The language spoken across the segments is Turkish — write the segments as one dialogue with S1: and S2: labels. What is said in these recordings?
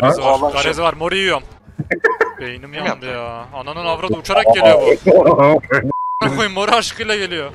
S1: Karezi
S2: Ha?
S1: var.
S3: Allah
S1: Karezi
S3: aşkına.
S1: var. Mori yiyorum. Beynim yandı ya. Ananın avradı uçarak geliyor bu. Koyayım mori aşkıyla geliyor.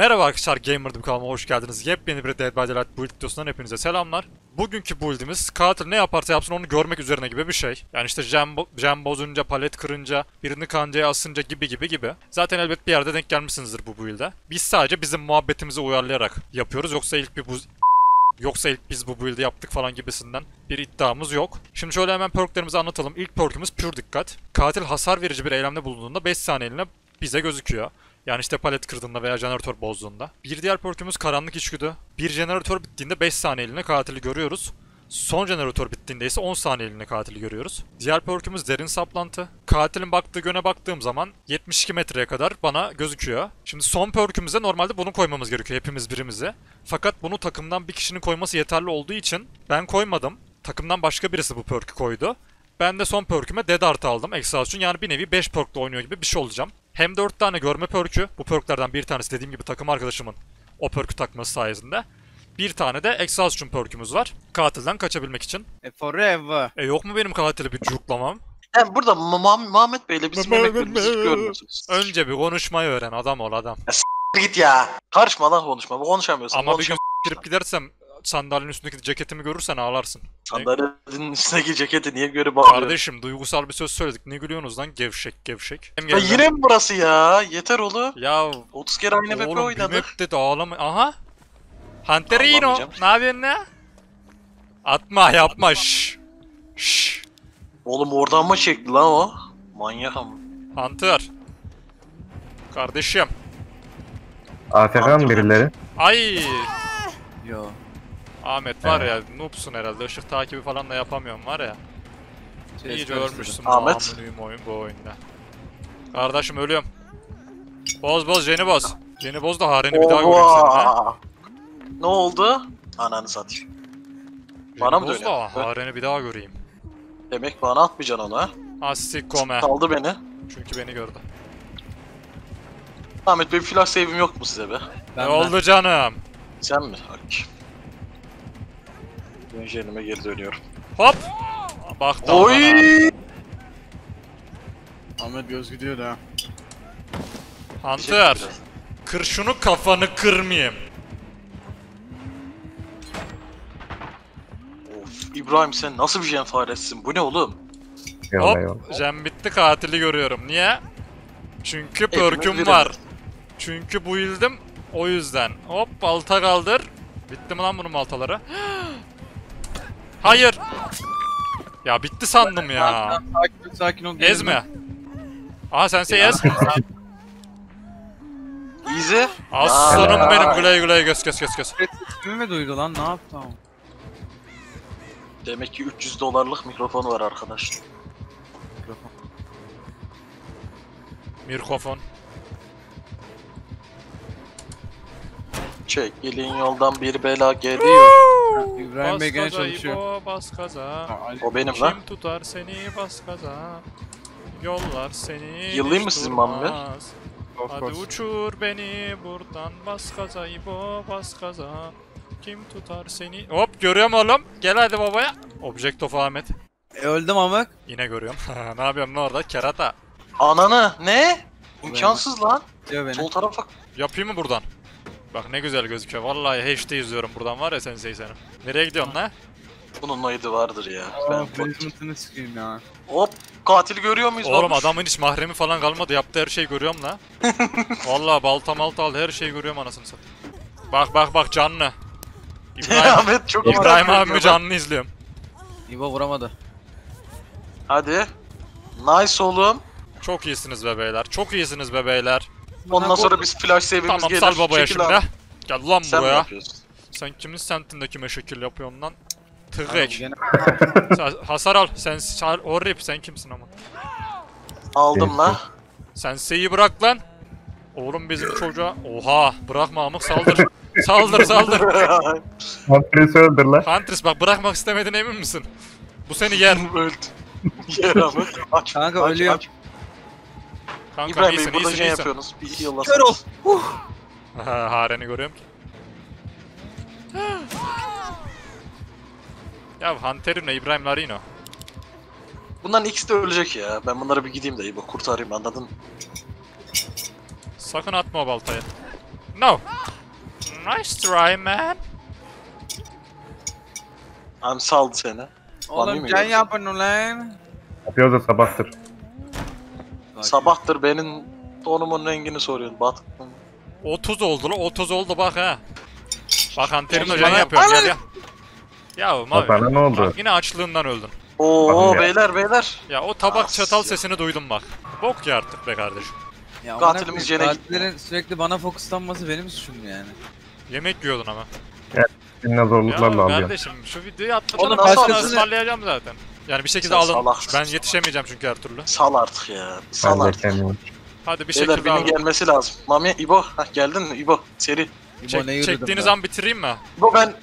S1: Merhaba arkadaşlar Gamer'dım kanalıma hoş geldiniz. Yepyeni bir Dead by Daylight build videosundan hepinize selamlar. Bugünkü build'imiz katil ne yaparsa yapsın onu görmek üzerine gibi bir şey. Yani işte jam, bo- jam bozunca, palet kırınca, birini kancaya asınca gibi gibi gibi. Zaten elbet bir yerde denk gelmişsinizdir bu build'e. Biz sadece bizim muhabbetimizi uyarlayarak yapıyoruz. Yoksa ilk bir bu Yoksa ilk biz bu build'i yaptık falan gibisinden bir iddiamız yok. Şimdi şöyle hemen perklerimizi anlatalım. İlk perkümüz Pure Dikkat. Katil hasar verici bir eylemde bulunduğunda 5 saniyeliğine bize gözüküyor. Yani işte palet kırdığında veya jeneratör bozduğunda. Bir diğer perkümüz Karanlık İçgüdü. Bir jeneratör bittiğinde 5 saniyeliğine katili görüyoruz. Son jeneratör bittiğinde ise 10 saniyeliğine katili görüyoruz. Diğer perkümüz derin saplantı. Katilin baktığı göne baktığım zaman 72 metreye kadar bana gözüküyor. Şimdi son perkümüze normalde bunu koymamız gerekiyor hepimiz birimizi. Fakat bunu takımdan bir kişinin koyması yeterli olduğu için ben koymadım. Takımdan başka birisi bu perk'ü koydu. Ben de son perk'üme Dead Art aldım Exhaustion. Yani bir nevi 5 perk'le oynuyor gibi bir şey olacağım. Hem 4 tane görme perk'ü. Bu perk'lerden bir tanesi dediğim gibi takım arkadaşımın o perk'ü takması sayesinde. Bir tane de Exhaustion perk'ümüz var. Katilden kaçabilmek için.
S4: E, Forever.
S1: E yok mu benim katili bir cuklamam?
S3: Yani burada Mu- Muhammed Bey'le bizim yemeklerimizi hiç görmüyorsunuz.
S1: Önce bir konuşmayı öğren adam ol adam.
S3: Git ya. Karışma lan konuşma. Bu konuşamıyorsun.
S1: Ama bir gün girip gidersem sandalyenin üstündeki ceketimi görürsen ağlarsın.
S3: Sandalyenin üstündeki ceketi niye göre bakıyorsun?
S1: Kardeşim duygusal bir söz söyledik. Ne gülüyorsunuz lan gevşek gevşek. Hem
S3: Ya yine mi burası ya? Yeter oğlum.
S1: Ya
S3: 30 kere aynı map'e
S1: oğlum bir
S3: oynadık.
S1: map'te de ağlama. Aha. Hunterino.
S3: Ağlamayacağım.
S1: Ne yapıyorsun ne? Atma yapma şş. Şş.
S3: Oğlum oradan mı çekti lan o? Manyak ama.
S1: Hunter. Kardeşim.
S2: AFK mı birileri?
S1: Ay.
S4: Yo.
S1: Ahmet var ya noobsun herhalde. Işık takibi falan da yapamıyorum var ya.
S4: Şey,
S1: İyice ölmüşsün
S3: Ahmet.
S1: Ahmet. oyun bu oyunda. Kardeşim ölüyorum. Boz boz Jen'i boz. Jen'i boz da Haren'i bir daha göreyim seninle.
S3: Ne oldu? Ananı satayım. Bana
S1: Jen'i
S3: mı
S1: boz da? Haren'i bir daha göreyim.
S3: Demek bana atmayacaksın onu ha.
S1: Astikome.
S3: Saldı beni.
S1: Çünkü beni gördü.
S3: Ahmet benim flash save'im yok mu size be?
S4: Ben,
S1: ne oldu canım?
S3: Sen mi? Okey. Ben jenime geri dönüyorum.
S1: Hop! Bak da
S3: Oy!
S4: Ahmet göz gidiyor da.
S1: Hunter. Kır şunu kafanı kırmayayım.
S3: Of İbrahim sen nasıl bir jen faresisin? Bu ne oğlum?
S1: Hop. Jem bitti katili görüyorum. Niye? Çünkü perküm var. Çünkü bu ildim o yüzden. Hop balta kaldır. Bitti mi lan bunun baltaları? Hayır. Ya bitti sandım ya.
S4: Sakin, sakin ol.
S1: Ezme. Aha sense ez.
S3: Easy.
S1: Aslanım benim güley güley göz göz göz göz.
S4: Sesimi mi duydu lan? Ne yaptı o?
S3: Demek ki 300 dolarlık mikrofon var arkadaş.
S4: Mikrofon.
S1: Mikrofon.
S3: Çek gelin yoldan bir bela geliyor.
S4: İbrahim
S1: Bas
S4: Bey gene çalışıyor.
S1: İbo, bas
S4: Ali-
S3: O benim lan.
S1: Kim tutar seni bas gaza. Yollar seni
S3: Yıllayayım mı sizin.
S4: Of
S1: Hadi uçur beni buradan bas gaza İbo bas gaza. Kim tutar seni? Hop görüyorum oğlum. Gel hadi babaya. Object of Ahmet.
S4: E, öldüm Ahmet.
S1: Yine görüyorum. ne yapıyorsun lan orada? Kerata.
S3: Ananı ne? İmkansız lan.
S4: Diyor beni.
S3: Sol tarafa
S1: Yapayım mı buradan? Bak ne güzel gözüküyor. Vallahi HD izliyorum buradan var ya sensei senin. Nereye gidiyorsun lan?
S3: bunun aydı vardır ya.
S4: Aa,
S3: Ben
S4: Placement'ını sikeyim ya.
S3: Hop katili görüyor muyuz?
S1: Oğlum
S3: Babuş?
S1: adamın hiç mahremi falan kalmadı. Yaptığı her şeyi görüyorum la. Vallahi balta malta al her şeyi görüyorum anasını satayım. Bak bak bak canlı. İbrahim,
S3: Ahmet çok
S1: İbrahim abimi canlı izliyorum.
S4: İbo vuramadı.
S3: Hadi. Nice oğlum.
S1: Çok iyisiniz be beyler. Çok iyisiniz be beyler.
S3: Ondan sonra biz flash save'imiz
S1: Tamam
S3: gelir.
S1: sal babaya
S3: Çekil
S1: şimdi.
S3: abi.
S1: Gel lan
S3: Sen
S1: buraya. Sen kimin sentinde kime şekil yapıyorsun lan? Tırrek. Hasar al. Sen çar Orrip sen kimsin ama?
S3: Aldım la.
S1: Sen Sei'yi bırak lan. Oğlum bizim çocuğa. Oha bırakma amık saldır. saldır saldır.
S2: Hunter'ı öldür lan.
S1: Huntress bak bırakmak istemediğine emin misin? Bu seni yer.
S3: Öldü. Yer Ahmet. Aç.
S4: Kanka
S3: aç,
S4: ölüyor.
S3: aç.
S1: Kankam
S3: İbrahim
S1: iyisin
S3: Bey burada
S1: iyisin
S3: şey
S1: iyisin.
S3: yapıyorsunuz. Bir
S4: Kör ol.
S1: Hareni görüyorum ki. ya Hunter'imle İbrahim Larino.
S3: Bunların ikisi de ölecek ya. Ben bunları bir gideyim de İbo kurtarayım anladın mı?
S1: Sakın atma o baltayı. No. Nice try man.
S3: Hem saldı seni.
S4: Oğlum can yapın ulan.
S2: Yapıyoruz da sabahtır.
S3: Sabahtır benim tonumun rengini soruyorsun. Batık mı?
S1: 30 oldu la 30 oldu bak ha. Bak Hunter'imle
S3: Bana-
S1: can yapıyorum gel. Ya
S2: Bak
S1: Mavi.
S2: bana ne oldu?
S1: Bak yine açlığından öldün.
S3: Oo
S2: Bakın ya.
S3: beyler beyler.
S1: Ya o tabak
S3: Ah,
S1: çatal
S3: ya.
S1: sesini duydum bak. Bok ya artık be kardeşim.
S4: Ya
S3: Katilimiz
S4: koyayım, Katillerin sürekli bana fokuslanması benim suçum yani.
S1: Yemek yiyordun ama.
S2: Seninle
S1: Ya
S2: zorluklarla alıyorum.
S1: kardeşim şu videoyu atlatalım sana
S3: başkasını-
S1: ısmarlayacağım zaten. Yani bir şekilde
S3: Sen
S1: alın.
S3: salaksın.
S1: Ben yetişemeyeceğim çünkü her türlü.
S3: Sal artık ya. Sal
S2: Ben de
S3: artık.
S1: Hadi bir
S3: Beyler
S1: şekilde
S3: birinin
S1: alın.
S3: gelmesi lazım. Mami İbo. Hah geldin mi İbo? Seri.
S4: İbo
S1: Çek-
S4: ne yürüdüm
S1: çektiğiniz
S4: ben.
S1: an bitireyim mi?
S3: İbo ben...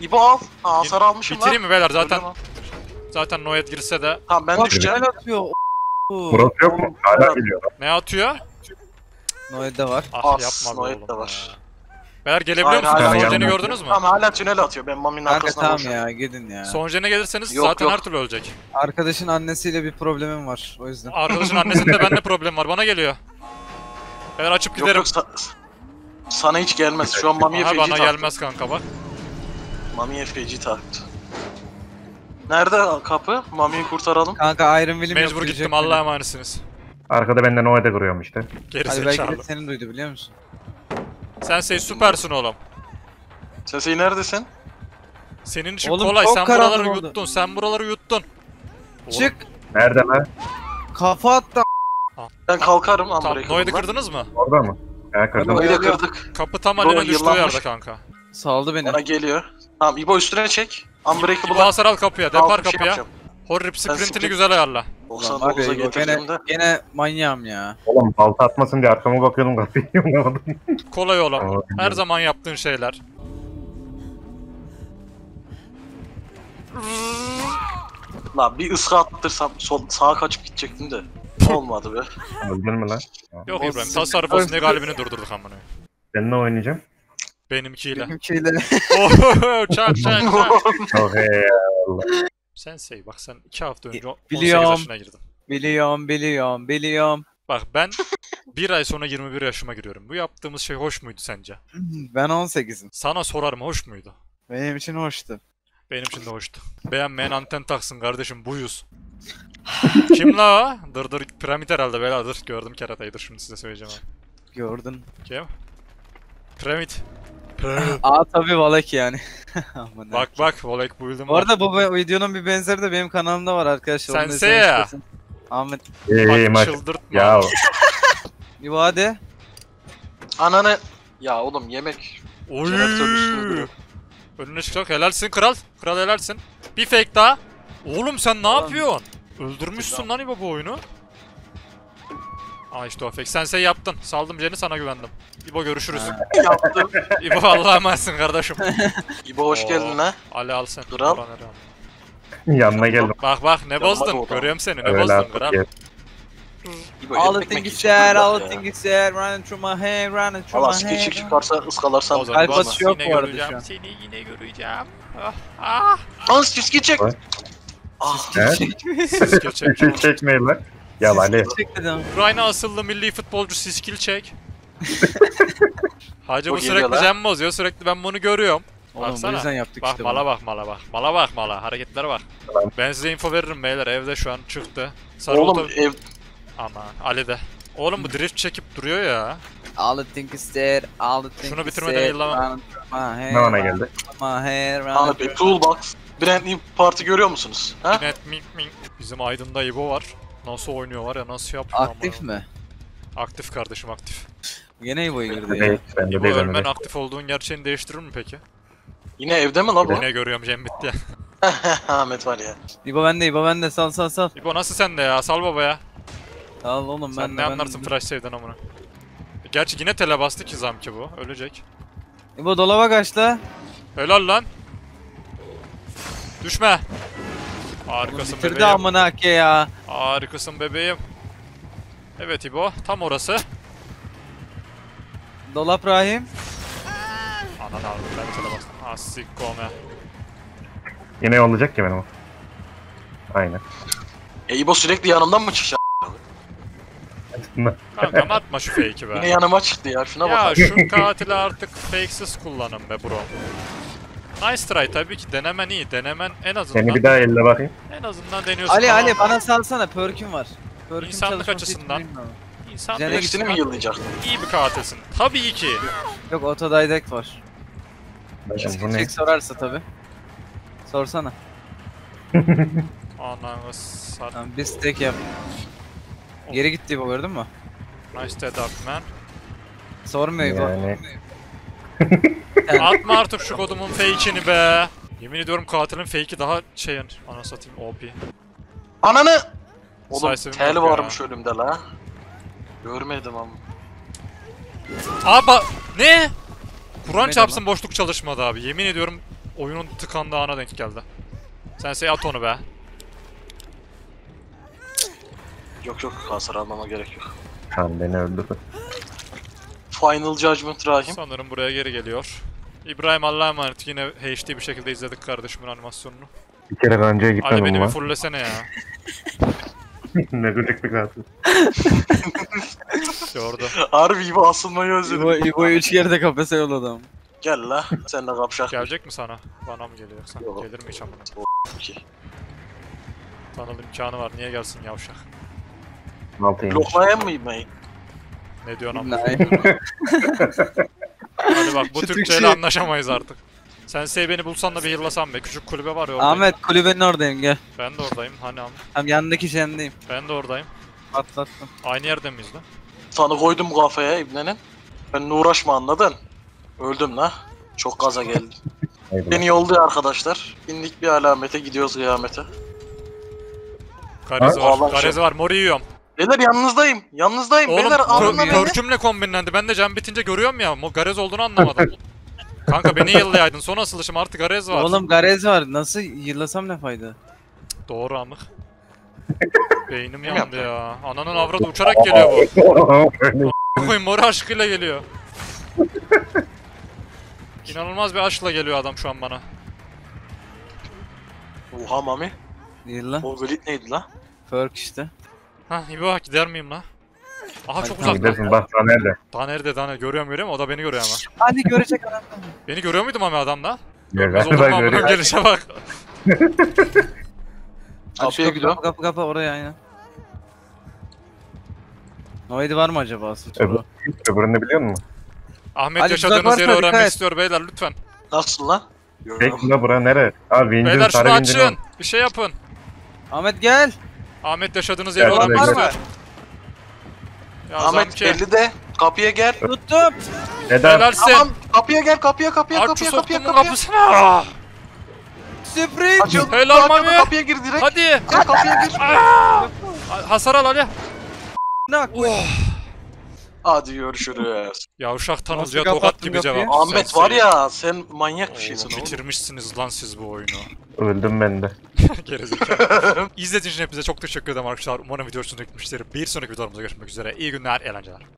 S3: İbo al. Ha, hasar almışım
S1: Bitireyim
S3: lan.
S1: mi beyler zaten zaten Noet girse de
S3: Tamam ben
S4: Bak
S3: düşeceğim.
S4: güzel atıyor.
S2: Burası yok mu? Hala geliyor.
S1: ne atıyor?
S4: Noel'de var.
S1: Ah
S3: As,
S1: yapma be oğlum
S3: de
S1: ya. Beyler gelebiliyor
S3: Hayır,
S1: musunuz? jeni
S2: gelmez.
S1: gördünüz mü?
S3: Tamam hala tünel atıyor. Ben Mami'nin
S4: Kanka
S3: arkasına
S4: tamam
S3: boşum.
S4: ya gidin ya.
S1: Son jene gelirseniz
S3: Yok,
S1: zaten
S3: yok.
S1: her türlü ölecek.
S4: Arkadaşın annesiyle bir problemim var o yüzden.
S1: Arkadaşın annesinde bende problem var. Bana geliyor. Beyler açıp
S3: Yok
S1: giderim.
S3: yok sa- sana hiç gelmez. Şu an Mami'ye
S1: Aha
S3: feci
S1: bana
S3: taktı.
S1: gelmez kanka bak.
S3: Mami'ye feci taktı. Nerede kapı? Mami'yi kurtaralım.
S4: Kanka Iron Will'im yok
S1: Mecbur
S4: diyecek
S1: gittim
S4: beni.
S1: Allah'a emanetsiniz.
S2: Arkada benden o ede kuruyorum işte.
S1: Geri
S4: Hadi belki
S1: zekalı.
S4: de senin duydu biliyor musun?
S1: Sen şey süpersin oğlum.
S3: Sesi neredesin?
S1: Senin için
S4: Oğlum
S1: kolay.
S4: çok
S1: Sen
S4: karanlık
S1: buraları
S4: oldu.
S1: yuttun. Sen buraları yuttun. Oğlum,
S4: Çık.
S2: Nerede lan?
S4: Kafa attı.
S3: Ben kalkarım
S1: Tamam,
S3: Unbreakable'dan.
S1: Noid'i kırdınız mı?
S2: Orada mı? Ya kırdım.
S3: Noid'i kırdık.
S1: Kapı tam
S3: Doğru,
S1: Ali'nin düştüğü
S3: yıllanmış.
S1: yerde kanka.
S4: Saldı beni.
S3: Bana geliyor. Tamam İbo üstüne çek.
S1: Bu
S3: Unbreakable'dan
S1: hasar al kapıya. Depar
S3: şey
S1: kapıya.
S3: yapacağım.
S1: Horrip sprintini
S3: sprint-
S1: güzel ayarla.
S4: Ulan var
S3: 99'a
S4: ya, İbo,
S3: getirdim
S4: gene,
S3: de.
S4: gene manyağım ya.
S2: Oğlum balta atmasın diye arkama bakıyordum kapıyı yumlamadım.
S1: Kolay oğlum.
S2: Tamam,
S1: Her zaman yaptığın şeyler.
S3: Lan bir ıska attırsam sol, sağa kaçıp gidecektim de. Olmadı be.
S2: Öldün mü lan?
S1: Yok İbrahim. Tasarruf olsun diye galibini durdurduk amına.
S2: Seninle oynayacağım.
S1: Benimkiyle.
S4: Benimkiyle.
S1: Oho çak çak çak.
S2: Çok iyi ya.
S1: Sensei bak sen 2 hafta önce 18
S4: Biliyorum.
S1: yaşına girdin.
S4: biliyorum biliyorum biliyorum.
S1: Bak ben bir ay sonra 21 yaşıma giriyorum. Bu yaptığımız şey hoş muydu sence?
S4: Ben 18'im.
S1: Sana sorarım hoş muydu?
S4: Benim için hoştu.
S1: Benim için de hoştu. Beğenmeyen anten taksın kardeşim buyuz. Kim la? Dır dır piramit herhalde bela dır. Gördüm keratayı dur şimdi size söyleyeceğim abi.
S4: Gördün.
S1: Kim? Piramit.
S4: Aa tabii Valak yani. Aman
S1: Bak bak Volek build'im
S4: Bu arada bu be- videonun bir benzeri de benim kanalımda var arkadaşlar. onu da
S1: Sensei
S4: izlemek
S1: ya.
S4: isterseniz. Ahmet.
S2: İyi iyi
S1: Bak
S2: maç.
S1: çıldırtma.
S2: Ya
S4: hadi.
S3: Ananı... Ya oğlum yemek.
S1: Oy.
S3: Jeneratör üstünde duruyor.
S1: Önüne çıkacak helalsin kral. Kral helalsin. Bir fake daha. Oğlum sen ne yapıyorsun? Öldürmüşsün lan İbo bu oyunu. Aa işte o fake. Sen şey yaptın. Saldım Jen'i sana güvendim. İbo görüşürüz.
S3: Yaptım.
S1: İbo Allah'a emanetsin kardeşim.
S3: İbo hoş
S1: Oo.
S3: geldin ha.
S1: Ali al sen.
S3: Kral.
S1: Ulan Eren.
S2: yanına geldim.
S1: Bak bak ne bozdun. Görüyorum seni. Ne
S2: Öyle
S1: bozdun
S2: artık
S1: kral.
S2: gel.
S3: İbo
S4: All the things
S3: bir
S4: all the things said, running through my head, running through
S3: Valla
S4: my
S3: skeçik
S4: head.
S3: çıkarsa ıskalarsam.
S1: O zaman bozma.
S4: yok
S1: Yine
S4: bu arada
S1: göreceğim,
S4: şu an.
S1: Seni yine göreceğim. Ah, ah.
S3: Lan skeç çek.
S2: Vay.
S3: Ah.
S2: He?
S1: Siz geçecek.
S2: Çekmeyin lan. Ya.
S1: Ukrayna asıllı milli futbolcu Siskil çek. Hacı bu sürekli cem bozuyor. Sürekli ben bunu görüyorum.
S4: Oğlum bu
S1: Baksana.
S4: yüzden yaptık
S1: Bak
S4: işte
S1: mala
S4: bunu.
S1: bak mala bak. Mala bak mala. Hareketlere bak.
S2: Tamam.
S1: Ben size info veririm beyler. Evde şu an çıktı. Sarı
S3: Oğlum
S1: oto-
S3: ev...
S1: Ama Ali de. Oğlum bu drift çekip duruyor ya.
S4: All the things said, all the things
S1: Şunu bitirmeden
S4: head,
S2: Ne ona geldi?
S4: through-
S3: Toolbox. Brand new parti görüyor musunuz? Ha?
S1: Mink mink. Bizim Aydın'da İbo var. Nasıl oynuyor var ya nasıl yapıyor
S4: Aktif
S1: ama.
S4: mi?
S1: Aktif kardeşim aktif.
S4: Yine İbo'ya girdi ya.
S2: Değil. Ben de değil.
S1: ölmen aktif olduğun gerçeğini değiştirir mi peki?
S3: Yine evde mi la bu?
S1: Yine görüyorum Cem bitti ya.
S3: Ahmet var ya.
S4: İbo bende, İbo bende. Sal sal sal.
S1: İbo nasıl sende ya? Sal baba ya.
S4: Sal oğlum ben
S1: Sen
S4: de,
S1: ne
S4: ben
S1: anlarsın
S4: de.
S1: Flash Save'den amına. Gerçi yine tele bastı ki Zamki bu. Ölecek.
S4: İbo dolaba kaç la?
S1: Helal lan. Düşme. Harikasın
S4: Bitirdi
S1: bebeğim.
S4: amına ke ya.
S1: Harikasın bebeğim. Evet İbo tam orası.
S4: Dolap Rahim.
S1: Anan abi ben sana bastım. Ha sikkome.
S2: Yine yollayacak ki benim o. Aynen.
S3: E İbo sürekli yanımdan mı çıkacak?
S1: Kankam atma şu fake'i
S3: Yine
S1: be.
S3: yanıma çıktı ya şuna
S1: Ya
S3: bak.
S1: şu katili artık fakesiz kullanın be bro. Nice try tabii ki denemen iyi. Denemen en azından
S2: Seni bir daha elle bakayım.
S1: en azından deniyorsun.
S4: Ali Ali bana salsana perk'üm var. Perk'üm
S1: İnsanlık açısından. İnsan
S4: Jenex'ini
S3: Hepsini mi
S1: açısından
S3: yıllayacak?
S1: iyi bir katilsin. Tabii ki.
S4: Yok autodidact var.
S2: Bakın bu ne?
S4: Çek sorarsa tabi. Sorsana.
S1: Ananı sat.
S4: Tamam biz tek yap. Geri gitti bu gördün mü?
S1: Nice dead up man.
S4: Sormuyor bu.
S1: Atma artık şu kodumun fake'ini be. Yemin ediyorum katilin fake'i daha şeyin. Ana satayım OP.
S3: Ananı! Oğlum
S1: Sayısını
S3: tel
S1: yok ya.
S3: varmış önümde la. Görmedim ama.
S1: Aba ne? Kur'an çarpsın boşluk çalışmadı abi. Yemin ediyorum oyunun tıkandığı ana denk geldi. Sen say at onu be.
S3: Yok yok hasar almama gerek yok.
S2: kan beni öldürdü.
S3: Final Judgment Rahim.
S1: Sanırım buraya geri geliyor. İbrahim Allah'a emanet. Yine HD bir şekilde izledik kardeşimin animasyonunu.
S2: Bir kere rancaya
S1: Ali
S2: gitmedim
S1: beni bir fullesene ya.
S2: ne gıcık bir katil.
S1: Gördü.
S3: Harbi İbo asılmayı özledim.
S4: İbo, İbo'yu 3 kere de kafese yolladı ama.
S3: Gel la. Sen de kapşak.
S1: Gelecek mi sana? Bana mı geliyor yoksa?
S3: Yok.
S1: Gelir mi hiç amına? Tanıl imkanı var. Niye gelsin yavşak?
S2: Altıymış.
S3: Lokmaya mı yemeği?
S1: Ne diyorsun amına? Hadi bak bu
S4: Şu
S1: Türkçeyle
S4: Türkçe-
S1: anlaşamayız artık. Sen Sey beni bulsan da bir hırlasam be. Küçük kulübe var ya oradayım.
S4: Ahmet kulübenin oradayım gel.
S1: Ben de oradayım. Hani am.
S4: Tam yanındaki şeyindeyim.
S1: Ben de oradayım.
S4: Atlattım.
S1: Aynı yerde miyiz lan?
S3: Tanı koydum kafaya İbne'nin. Benimle uğraşma anladın. Öldüm la. Çok gaza geldim. Beni yolluyor arkadaşlar. İndik bir alamete gidiyoruz kıyamete.
S1: Garezi
S3: Ha?
S1: var. Garezi var. Mori yiyorum.
S3: Beyler yanınızdayım. Yanınızdayım.
S1: Oğlum
S3: Beyler alın beni.
S1: körkümle kombinlendi. Ben de can bitince görüyorum ya. Mo garez olduğunu anlamadım. Kanka beni yıllayaydın. Son asılışım artık garez var.
S4: Oğlum garez var. Nasıl yıllasam ne fayda?
S1: Doğru amık. Beynim yandı ya. Ananın avradı uçarak geliyor bu. Koyun mori aşkıyla geliyor. İnanılmaz bir aşkla geliyor adam şu an bana.
S3: Oha mami.
S4: Yılla.
S3: O velit neydi la?
S4: Perk işte.
S1: Hah İbo gider miyim la? Aha çok uzakta.
S2: Gidersin bak daha nerede?
S1: Daha nerede daha nerede? Görüyorum görüyorum o da beni görüyor ama.
S4: Hadi görecek adam.
S1: Beni görüyor muydum ama adam da?
S2: Görmez
S1: olur mu
S2: görüyorum.
S1: gelişe bak.
S3: Kapıya
S4: kapı,
S3: gidiyorum.
S4: kapı kapı oraya aynen. Noidi var mı acaba asıl
S2: Öbür, öbürünü biliyor musun?
S1: Ahmet
S4: Ali,
S1: yaşadığınız yeri öğrenmek
S4: dikkat et.
S1: istiyor beyler lütfen.
S3: Nasıl lan?
S2: Buna bura nere? Abi vincin
S1: Beyler şunu
S2: vincin
S1: açın. Bir şey yapın.
S4: Ahmet gel.
S1: Ahmet yaşadığınız
S2: Gel,
S1: öğrenmek
S2: gel.
S1: istiyor. Ya
S3: Ahmet
S1: Zamki.
S3: belli de. Kapıya gel.
S4: Tuttum.
S2: Neden?
S1: Helalsin.
S3: Tamam. Kapıya gel. Kapıya kapıya
S1: şu
S3: kapıya kapıya
S1: soktumun
S3: kapıya.
S1: kapısını. Ah!
S3: Açıldı.
S1: Helal mami.
S3: Kapıya gir direkt.
S1: Hadi.
S3: Direkt kapıya gir.
S1: Ah! Hasar al Ali.
S4: Nak.
S3: Hadi görüşürüz.
S1: Yavşak tanızca
S4: Nasıl
S1: tokat
S4: kapattın
S1: gibi cevap.
S3: Ahmet
S1: Sen
S3: var ya sen manyak bir şeysin
S1: Oğlum
S3: oğlum.
S1: bitirmişsiniz lan siz bu oyunu.
S2: Öldüm ben de.
S1: Gerizekalı. İzlediğiniz için hepinize çok teşekkür ederim arkadaşlar. Umarım video hoşunuza gitmiştir. Bir sonraki videolarımızda görüşmek üzere. İyi günler, eğlenceler.